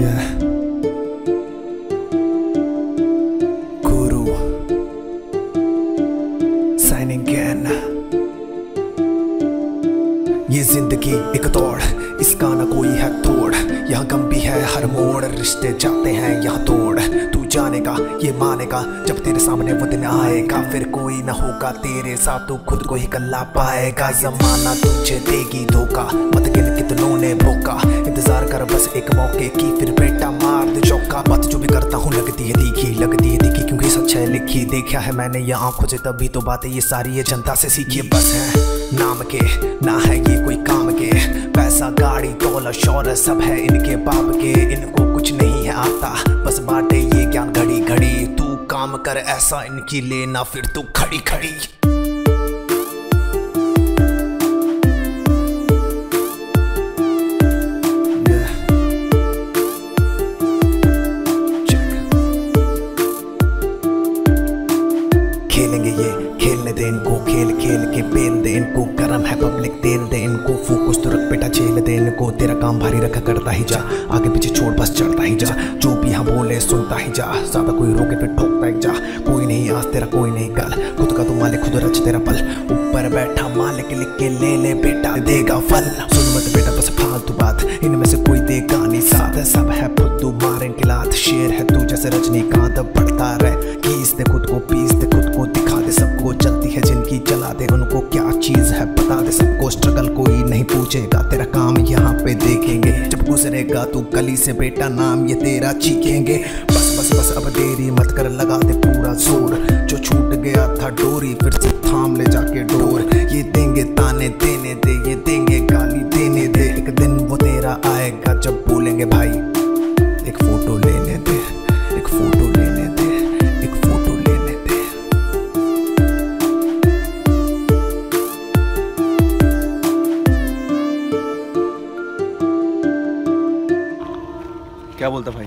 Yeah. Guru. Signing in. ये ज़िंदगी एक दौड़, इसका ना कोई है तोड़। यहाँ गम भी है, हर मोड़, रिश्ते जाते हैं, यहाँ तोड़। तू जानेगा, ये मानेगा, जब तेरे सामने वो दिन आएगा। फिर कोई ना होगा, तेरे साथ तू खुद को ही कल्ला पाएगा। जमाना तुझे देगी धोखा, मत गिन कितनों ने भोका कर, बस एक मौके की, फिर बेटा मार दे, चौका बात जो भी करता हूँ लगती है तीखी, लगती है तीखी, क्योंकि सच है, लिखी, देखा है मैंने, ये आँखों से तभी तो बातें, ये सारी ये जनता से सीखी बस है नाम के, ना है ये कोई काम के, पैसा, गाड़ी, दौलत, शौहरत, सब है इनके बाप के, इनको कुछ नहीं है आता, बस बाटे ये ज्ञान घड़ी घड़ी, तू काम कर, ऐसा इनकी लेना, फिर तू खड़ी खड़ी। खेलेंगे ये, खेलने दे इनको, खेल खेल के पेल दे इनको, गरम है पब्लिक तेल दे इनको फोकस तो रख बेटा, झेल दे इनको, तेरा काम भारी रखा करता ही जा, आगे पीछे छोड़, बस चढ़ता ही जा, जो भी हम बोले सुनता ही जा, ज़्यादा कोई रोके फिर ठोकता ही जा, कोई नहीं आज तेरा, कोई नहीं कल, खुद का तो मालिक, खुद रच तेरा पल, ऊपर बैठा मालिक लिख के ले ले बेटा, देगा फल, सुन मत बेटा, बस फालतू बात, इनमें से कोई देगा नहीं साथ, सब है फुद्दू मार इनके लात, शेर है तू जैसे रजनीकांत, बढ़ता रहे सबको स्ट्रगल कोई नहीं पूछेगा। तेरा काम यहाँ पे देखेंगे, जब गुजरेगा तू गली से बेटा, नाम ये तेरा चीखेंगे। बस बस बस, अब देरी मत कर, लगा दे पूरा ज़ोर। जो छूट गया था डोरी, फिर से थाम ले जाके डोर। ये देंगे ताने देने दे, ये देंगे गाली देने दे। एक दिन वो तेरा आएगा, जब बोलेंगे, भाई क्या बोलता भाई?